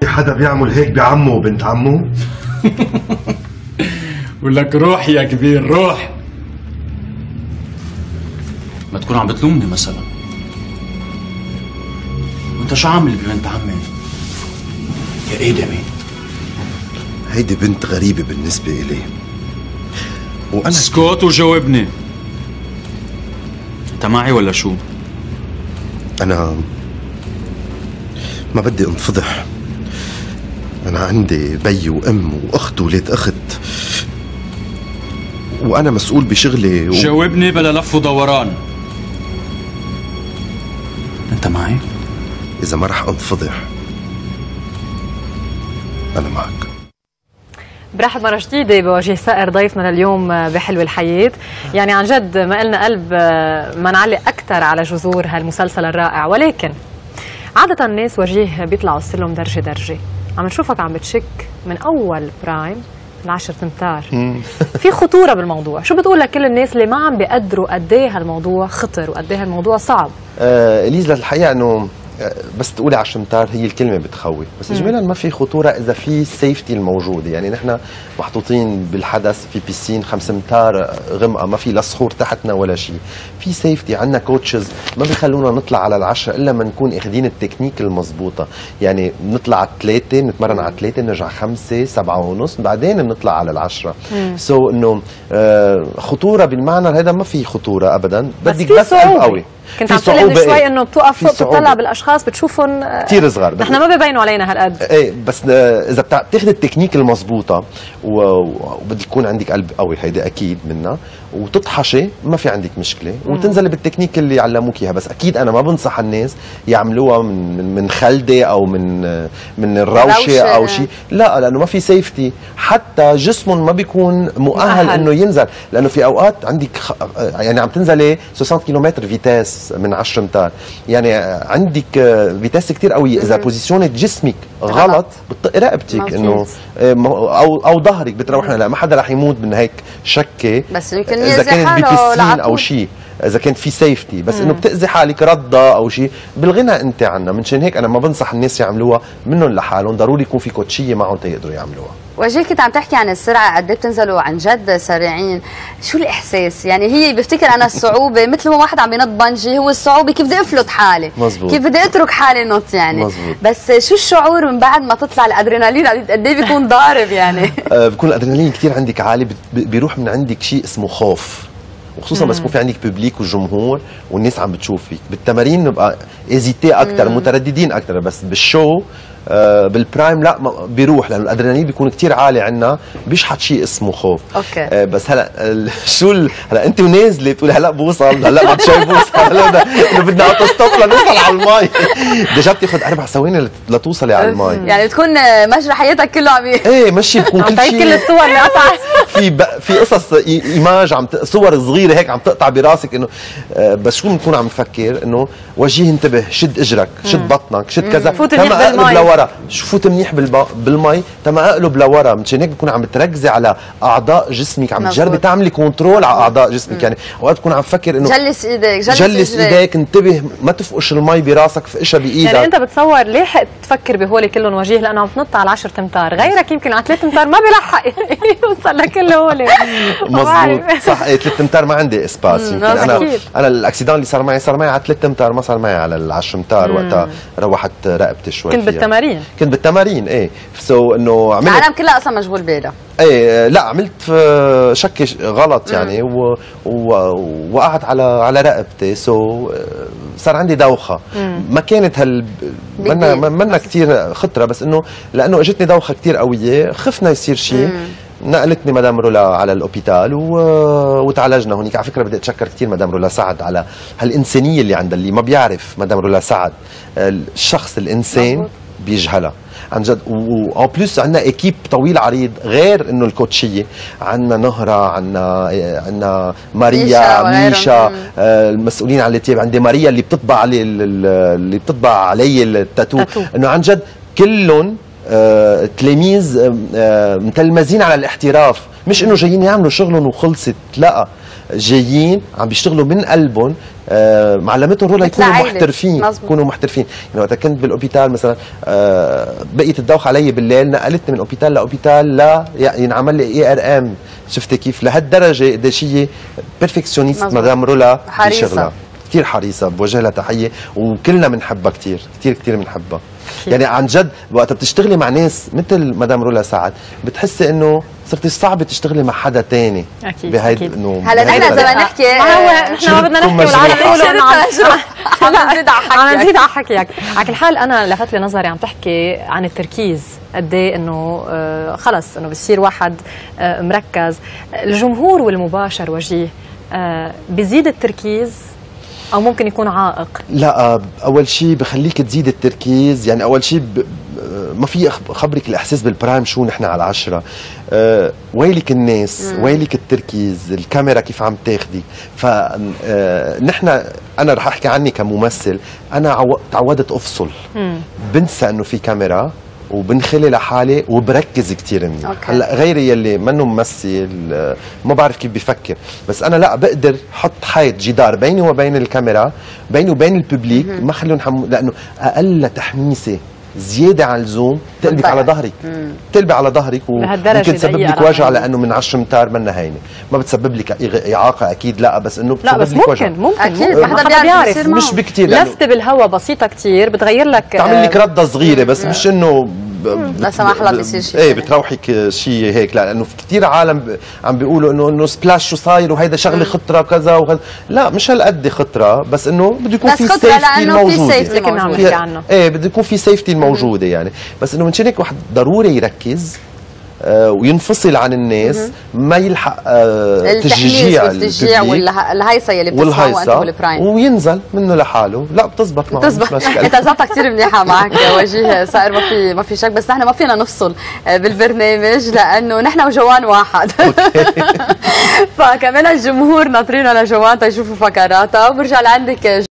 في حدا بيعمل هيك بعمه وبنت عمه؟ ولك روح يا كبير روح. ما تكون عم بتلومني مثلا. وأنت شو عامل ببنت عمي؟ يا ادمي هيدي بنت غريبة بالنسبة إلي. وأنا اسكت وجاوبني. أنت معي ولا شو؟ أنا ما بدي أنفضح. أنا عندي بي وأم وأخت وولاد أخت. وأنا مسؤول بشغلي و... جاوبني بلا لف ودوران. أنت معي؟ إذا ما رح أنفضح. أنا معك. برحب مرة جديدة بوجه سائر ضيفنا لليوم بحلو الحياة. يعني عن جد ما قلنا قلب ما نعلق أكثر على جذور هالمسلسل الرائع. ولكن عادة الناس وجيه بيطلعوا السلم درجة درجة. عم نشوفك عم بتشك من أول برايم العشر تمتار في خطورة بالموضوع. شو بتقول لكل الناس اللي ما عم بيقدروا قد إيه هالموضوع خطر وقد إيه هالموضوع صعب؟ آه اليزا الحقيقة إنه بس تقولي على الشمتار هي الكلمة بتخوف بس اجمالا ما في خطورة إذا في السيفتي الموجودة. يعني نحن محطوطين بالحدث في piscine خمس امتار غمقة ما في لا صخور تحتنا ولا شيء في safety عندنا coaches ما بيخلونا نطلع على العشرة إلا ما نكون أخذين التكنيك المضبوطة. يعني بنطلع على ثلاثة نتمرن على ثلاثة نرجع خمسة سبعة ونص بعدين بنطلع على العشرة. so so إنه آه خطورة بالمعنى هذا ما في خطورة ابدا. بس بدك بس قلب صعوبة. قوي. كنت عم تقول شوي؟ إنه بتوقف فوق بتطلع صعوبة. بالاشخاص بتشوفهم آه، كتير صغار. نحن ما ببينوا علينا هالقد. إيه بس آه، إذا بتاخذ التكنيك المضبوطه و- و- وبدك يكون عندك قلب قوي هيدي أكيد منها. وتطحشي ما في عندك مشكلة. وتنزلي بالتكنيك اللي علموك إياها. بس أكيد أنا ما بنصح الناس يعملوها من من, من خلدة أو من من الروشة. أو شيء لا لأنه ما في safety حتى جسمهم ما بيكون مؤهل. إنه ينزل. لأنه في أوقات عندك يعني عم تنزلي 60 كيلومتر vitesse من 10 امتار يعني عندك vitesse كتير قوية إذا position ت جسمك غلط. بتطق رقبتك. إنه آه، أو أو ظهرك بتروح لا ما حدا رح يموت من هيك شكة. بس يمكن إذا كانت حاله ببسين أو لعطول. شيء إذا كانت في سيفتي بس إنه بتأذي حالك رده أو شيء بالغنى أنت عنا. منشان هيك أنا ما بنصح الناس يعملوها منهم لحالهم. ضروري يكون في كوتشية معهم تيقدروا يعملوها. وجيه كنت عم تحكي عن السرعة قد إيه بتنزلوا عن جد سريعين. شو الإحساس؟ يعني هي بفتكر أنا الصعوبة مثل ما واحد عم ينط بنجي هو الصعوبة كيف بدي أفلت حالي. مزبوط. كيف بدي أترك حالي نط يعني. مزبوط. بس شو الشعور من بعد ما تطلع الأدرينالين؟ قد إيه بيكون ضارب يعني؟ آه، بكون الأدرينالين كثير عندك عالي بيروح من عندك شيء اسمه خوف. وخصوصا بس يكون في عندك public وجمهور والناس عم بتشوف فيك بالتمارين نبقى hésité أكثر مترددين أكثر بس بال show بال prime لا بيروح لأنه الأدرينالين بيكون كثير عالي عندنا بيشحط شيء اسمه خوف أوكي. آه، بس هلا شو هلا أنت ونازلة بتقولي هلا بوصل هلا بعد شوي بوصل هلا بدنا- auto-stop لنوصل على المي déjà بتاخذ أربع ثواني لت- لتوصلي على المي يعني بتكون مجرى حياتك كله عم إيه مشي بكون كل شيء كل الصور اللي قطعت في. في قصص image عم. صور صغيرة هيك عم تقطع براسك إنه آه، بس شو بنكون عم نفكر إنه وجيه انتبه شد إجرك شد بطنك شد كذا فوت بالمي. لورا. شو فوت منيح. بالمي. تما اقلب لورا. مشان هيك بكون عم بتركزي على أعضاء جسمك. عم. تجربي تعملي control على أعضاء جسمك. يعني أوقات تكون عم تفكر إنه جلس إيدك جلس, جلس. إيديك. انتبه. ما تفقش المي براسك فقشها بإيدك. يعني أنت بتصور ليه تفكر بهول كلهم وجيه؟ لأنه عم تنط على 10 أمتار. غيرك يمكن على 3 أمتار ما بيلحق يوصل لكل هول. مظبوط. صح. إيه، ثلاث أمتار ما عندي espace. يمكن أنا. أنا ال accident اللي صار معي صار معي على ثلاث أمتار. ما صار معي على العشر أمتار. وقتها روحت رقبتي شوي كنت فيها. بالتمارين كنت بالتمارين إيه. so إنه عملت العالم كلها أصلا مشغول بالها إيه لا عملت في شك غلط يعني و... و... وقعت على على رقبتي. so صار عندي دوخة. ما كانت هال منا. منا كثير خطرة بس إنه لأنه إجتني دوخة كثير قوية خفنا يصير شيء نقلتني مدام رولا على ال hôpital و... وتعالجنا هونيك. على فكرة بدي أتشكر كثير مدام رولا سعد على هالإنسانية اللي عندها اللي ما بيعرف مدام رولا سعد الشخص الإنسان. مظبوط. بيجهلها. عن جد. و en plus عندنا équipe طويل عريض غير إنه الكوتشيه عندنا نهرة عندنا عندنا ماريا ميشا. آه، المسؤولين عن التياب عندي ماريا اللي بتطبع علي ال- ال- اللي بتطبع علي ال tattoo. tattoo. إنه عن جد كلهم آه، تلاميذ آه، آه، متلمذين على الاحتراف. مش إنه جايين يعملوا شغلهم وخلصت لا. جايين عم بيشتغلوا من قلبهم آه معلمتهم رولا مثل يكونوا. محترفين مزبوط. يكونوا محترفين يعني وقت كنت بال hôpital مثلا آه بقيت تدوخ علي بالليل نقلتني من hôpital ل hôpital لا ينعمل لي اي ار ام شفتي كيف لهالدرجة قديش هي مزبوط. مدام رولا. بشغلها كثير حريصة بوجه لها تحية وكلنا بنحبها كثير كثير كثير بنحبها. يعني عن جد وقت بتشتغلي مع ناس مثل مدام رولا سعد بتحسي إنه صرتي صعبة تشتغلي مع حدا تاني أكيد، بهيدي أكيد. إنه هلا نحن الطريقة. زمان نحكي. ما هو آه، نحن ما بدنا نحكي والعالم. يقولوا إنه عم عم نزيد على عم حكيك نزيد على حكيك على كل حال أنا لفت لي نظري عم تحكي عن التركيز قد إيه إنه آه، خلص إنه بصير واحد آه، مركز. الجمهور والمباشر وجيه آه، بزيد التركيز أو ممكن يكون عائق؟ لا آه، أول شيء بخليك تزيد التركيز. يعني أول شيء ب... آه، ما في خبرك الإحساس بالبرايم شو نحن على العشرة. أه ويلك الناس ويلك التركيز الكاميرا كيف عم تاخدي. فنحن أنا رح أحكي عني كممثل أنا عو... تعودت أفصل. بنسى إنه في كاميرا. وبنخلي لحالي وبركز كثير منيح. هلأ غيري يلي منه ممثل ما بعرف كيف بفكر بس أنا لا بقدر حط حيط جدار بيني وبين الكاميرا بيني وبين الببليك ما خليهم حم... لأنه أقل تحميسة زيادة عن اللزوم تقلبك. على ظهرك تقلبي على ظهرك وممكن تسبب لك وجع. لأنه من 10 امتار منا هينة ما بتسبب لك إغ- إعاقة أكيد لا بس إنه لا بتسبب بس لك وجع ممكن ممكن ممكن. ما حدا بيعرف. مش بكتير لأنه لفتة بالهواء بسيطة كتير بتغير لك تعمل لك آه، رده صغيرة بس مش إنه لا سمح الله بيصير شيء إيه. بتروحك شيء هيك لا لأنه في كثير عالم عم بيقولوا انه إنه Splash شو صاير وهيدا شغلة خطرة كذا وكذا. لا مش هالقد خطرة بس إنه بده يكون بس في safety لأنه في الموجودة. safety اللي كنا عم. نحكي عنه. إيه بده يكون في safety الموجودة يعني. بس إنه منشان هيك واحد ضروري يركز وينفصل عن الناس ما يلحق آه تشجيع والتشجيع ال public والهيصه يلي بتسمعوا أنت والهيصة بال prime. وينزل منه لحاله. لا بتزبط معه بتزبط. أنت زبطة كثير منيحة معك وجيه. صائر ما في ما في شك بس نحن ما فينا نفصل آه، بالبرنامج لأنه نحن وجوان واحد. فكمان الجمهور ناطرينا لجوان تيشوفوا فقراتها. وبرجع لعندك